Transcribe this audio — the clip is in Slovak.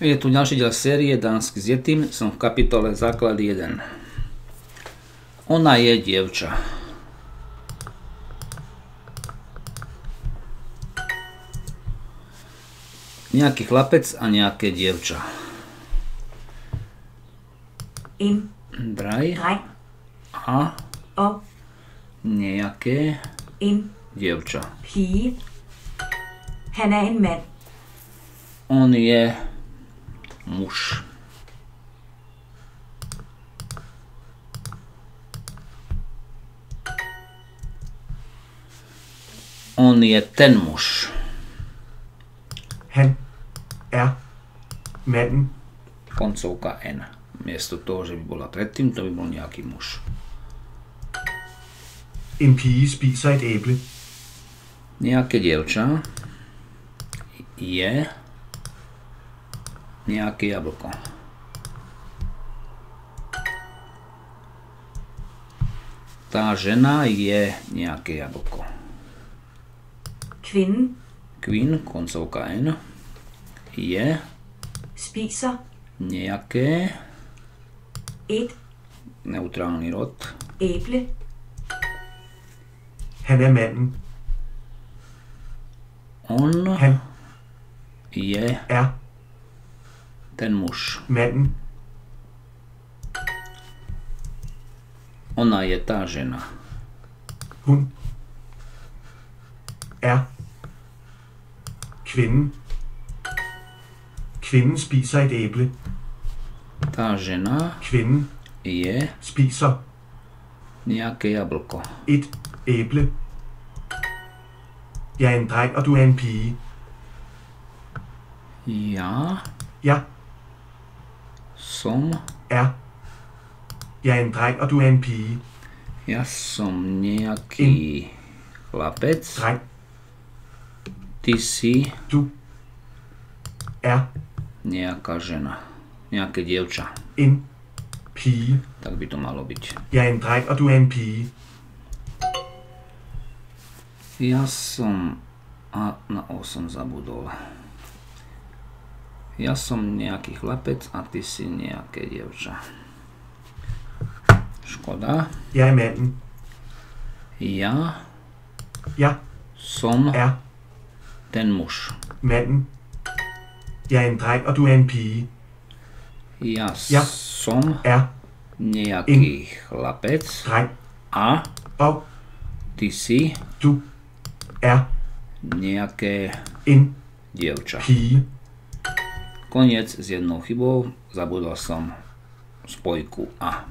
Je tu ďalší diel série Dansky s Yetim, som v kapitole Základ 1. Ona je dievča. Nejaký chlapec a nejaké dievča. En Draj dreng a og nejaké en dievča. Han er en mand. On je muž. On je ten muž. Han er manden. Koncovka N. Miesto toho, že by bola predtým, to by bol nejaký muž. En pige spiser et æble. Nejaké dievča je nejaké jablko. Tá žena je nejaké jablko. Kvinden Queen, koncovka N, je spiser nejaké et neutrálny rod. æble. Han er manden. On Han je er ten muž. manden. Ona je tá žena. Hun er kvinden. Kvinden spiser et æble. Tá žena Kvinden je spiser nejaké jablko. et æble. Jeg er en dreng, og du er en pige. Ja Jeg som, er. Jeg er en dreng, og du er en pige. ja som nejaký chlapec. Dreng, Ty si du er nejaká žena. Nejaké dievča. en pige. Tak by to malo byť. Jeg er en dreng, og du er en pige. Ja som... A na O som zabudol. Ja som nejaký chlapec a ty si nejaké dievča. Škoda. Jeg er manden. Ja Jeg som er ten muž. manden. Jeg er en dreng, og du er en pige. Ja Ja. som Er nejaký chlapec dreng, a og ty si du er nejaké en dievča. pige. Koniec s jednou chybou, zabudol som spojku A.